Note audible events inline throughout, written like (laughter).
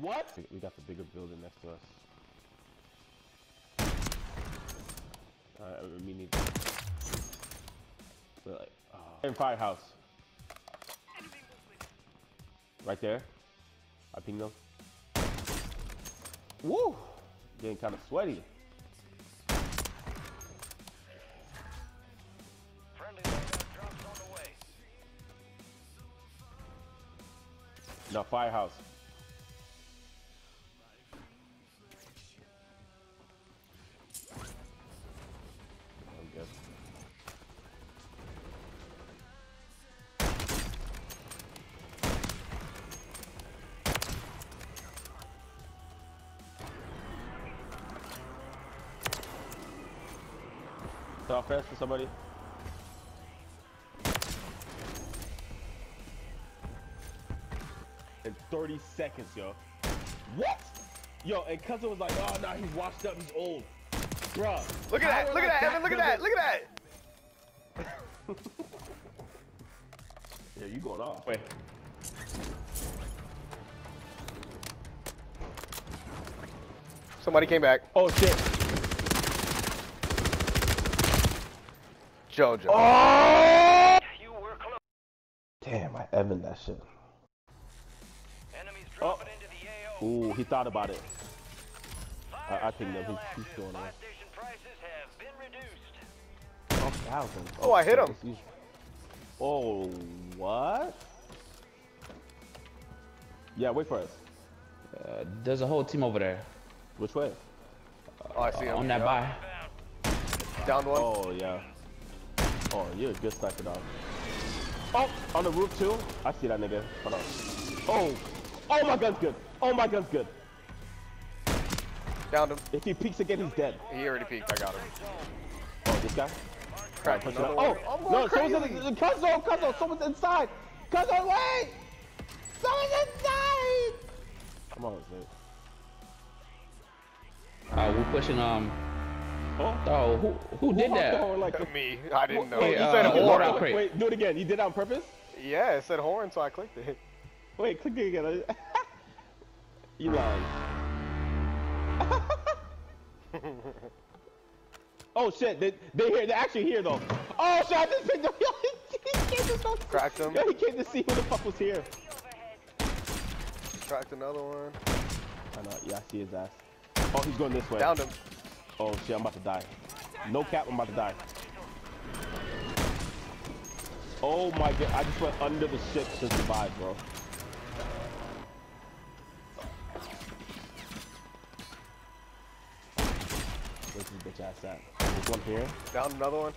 what? We got the bigger building next to us. Alright, we need. We're like, oh. In firehouse. Right there. I ping them. Woo! Getting kind of sweaty. Friendly drops on the way. No, firehouse. Talk fast for somebody. in 30 seconds, yo. What? Yo, and cousin was like, oh, nah, he's washed up, he's old. Bruh. Look at that! Look at that! Evan, look at that! Look at that! Yeah, you going off. Wait. Somebody came back. Oh, shit. Jojo. Oh! You were close. Damn, I Evan that shit. Enemies dropping into the AO. Ooh, he thought about it. Fire I think that sale he's- he's active. going Buy on. station prices have bbeen reduced. Oh, thousand. Oh, I hit shit, him. this Oh, what? Yeah, wait for us. Uh, there's a whole team over there Which way? Oh, I see him. on that Yeah. buy. Down one. Oh, yeah. Oh, you're a good sniper, dog. Oh, on the roof, too? I see that nigga. Hold on. Oh! Oh, my gun's good. Oh, my gun's good. Downed him. If he peeks again, he's dead. He already peeked. I got him. Oh, this guy? Cracked Push it up. Oh, I'm going no, someone's crazy. in the, Cuzzo, Cuzzo, someone's inside. Cuzzo, wait! Someone's inside! Come on, man. Uh, we're pushing. Um. Oh, Oh, who who did Who honked that? horn like Me. I didn't know. Wait, he uh, said horn. out crate. Wait, do it again. You did it on purpose? Yeah, it said horn, so I clicked it. (laughs) Wait, click it again. (laughs) you lying. (laughs) oh shit, they they here. They're actually here though. Oh shit, I just picked up. he came to talk- Cracked him. Yo, he came to see who the fuck was here. Cracked another one. I know. Yeah, I see his ass. Oh, he's going this way. Downed him. Oh shit, I'm about to die. No cap, I'm about to die. Oh my god, I just went under the ship to survive, bro. Where's this bitch ass at? There's one here? Downed another one.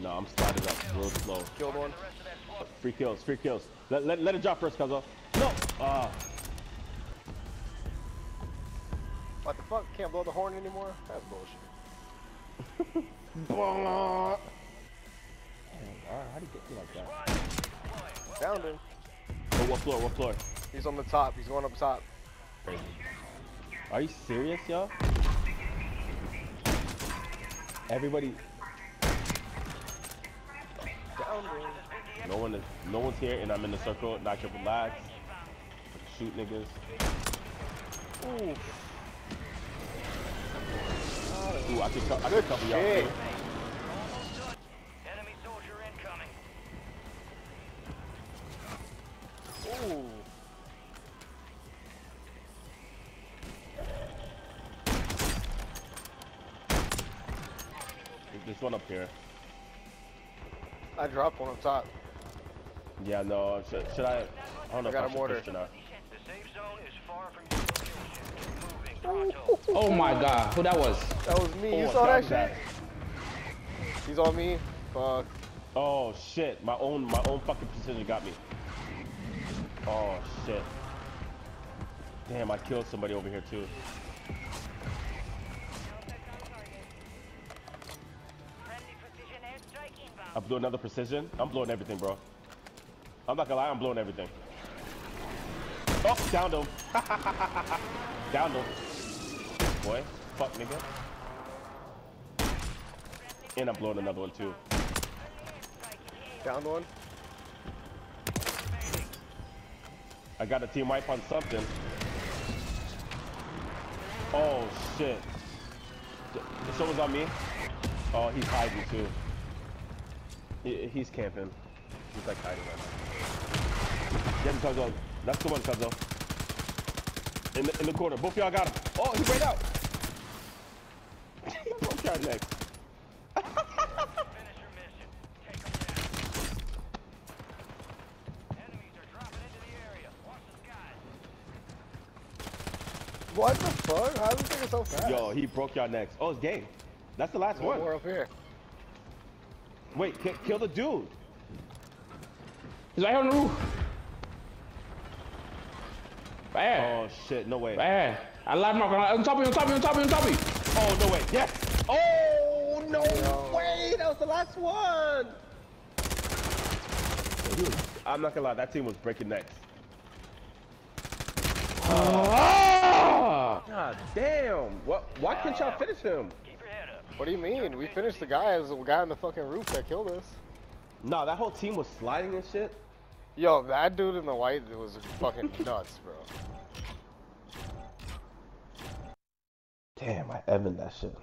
No, I'm sliding up real slow. Killed one. Free kills, free kills. Let, let, let it drop first, Cuzzo. No! Ah, What the fuck? Can't blow the horn anymore? That's bullshit. (laughs) Damn, how do you get me like that? Downed him. Oh, what floor, what floor? He's on the top. He's going up top. Are you serious, y'all? Everybody, Downed no one is, no one's here, and I'm in the circle. Not your relax. Shoot niggas. Ooh. Ooh, I can, co- I can Good cover y'all. shit. Enemy soldier incoming. Ooh. There's one up here. I dropped one up top. Yeah, no. Should, should I? I don't know I got if I a mortar. should push or not. The safe zone is far from your location. Moving pronto. Oh my God, who that was? That was me. You Oh, saw that copy shit? He's on me. Fuck. Oh shit! My own, my own fucking precision got me. Oh shit! Damn, I killed somebody over here too. I'm doing another precision. I'm blowing everything, bro. I'm not gonna lie, I'm blowing everything. Oh, downed him. downed him. Boy, fuck nigga. And I'm blowing another one too. Down one. I got a team wipe on something. Oh shit. The the show was on me. Oh, he's hiding too. He, he's camping. He's like hiding right now. Get him. That's the one, Cuzzo. In the, in the corner. Both of y'all got him. Oh, he ran out. (laughs) Both y'all next. Your mission. Take them down. Enemies are dropping into the area. Watch the skies. What the fuck? How does this thing so fast? Yo, he broke y'all necks. Oh, it's game. That's the last One one. more up here. Wait, kill the dude. He's right on the roof. Right here. Oh shit, no way. Right here. I live mark on on top of you, on top of you, on top of you, on top of you. Oh no way. Yes. Oh no Yo. way. That was the last one. Yo, he was- I'm not gonna lie, that team was breaking necks. Ah! God damn. What? Why couldn't y'all finish him? Keep your head up. What do you mean? We finished the guy as the guy on the fucking roof that killed us. No, that whole team was sliding and shit. Yo, that dude in the white was fucking (laughs) nuts, bro. Damn, I Evan that shit.